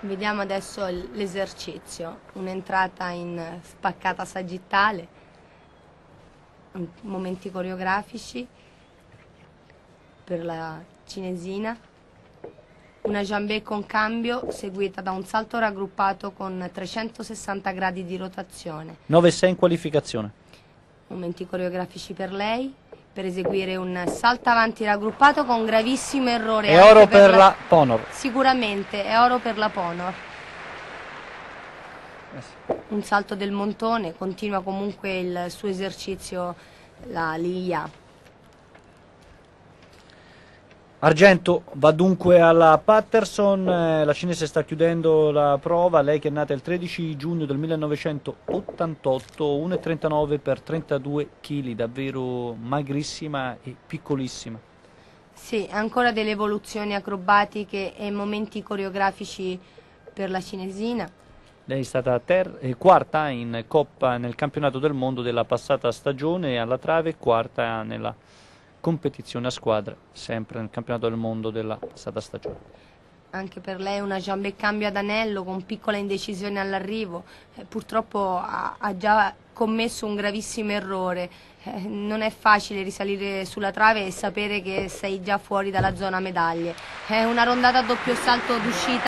Vediamo adesso l'esercizio, un'entrata in spaccata sagittale, momenti coreografici. Per la cinesina, una jambé con cambio seguita da un salto raggruppato con 360 gradi di rotazione, 9-6 in qualificazione. momenti coreografici per lei, per eseguire un salto avanti raggruppato con gravissimo errore. E anche oro per la Ponor. Sicuramente, è oro per la Ponor. Eh. Un salto del montone, continua comunque il suo esercizio, la Lilia. Argento va dunque alla Patterson, eh, la cinese sta chiudendo la prova, lei che è nata il 13 giugno del 1988, 1,39 per 32 kg, davvero magrissima e piccolissima. Sì, ancora delle evoluzioni acrobatiche e momenti coreografici per la cinesina. Lei è stata eh, quarta in Coppa nel campionato del mondo della passata stagione e alla trave quarta nella competizione a squadra, sempre nel campionato del mondo della passata stagione. Anche per lei una jambé cambio ad anello con piccola indecisione all'arrivo. Eh, purtroppo ha, ha già commesso un gravissimo errore. Eh, non è facile risalire sulla trave e sapere che sei già fuori dalla zona medaglie. È una rondata a doppio salto d'uscita.